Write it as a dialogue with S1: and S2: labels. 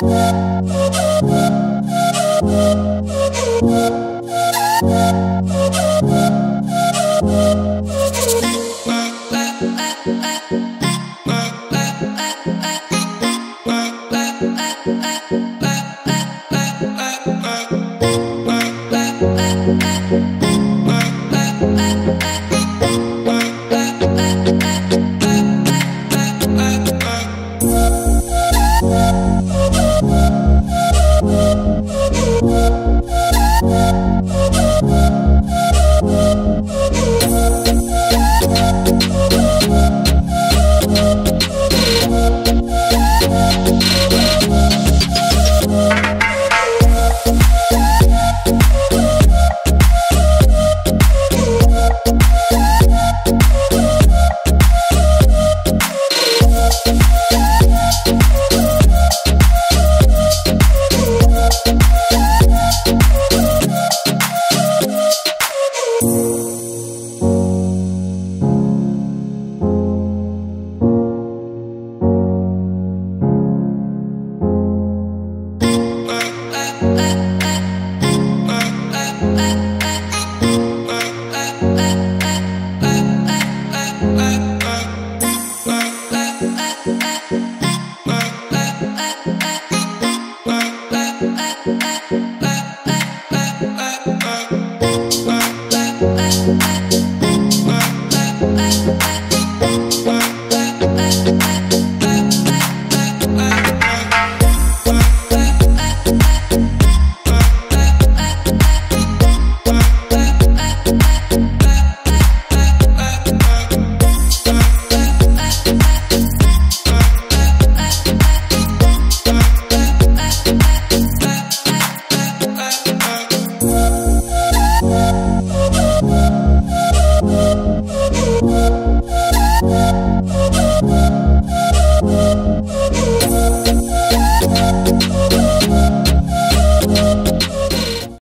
S1: Thank you.
S2: Bye.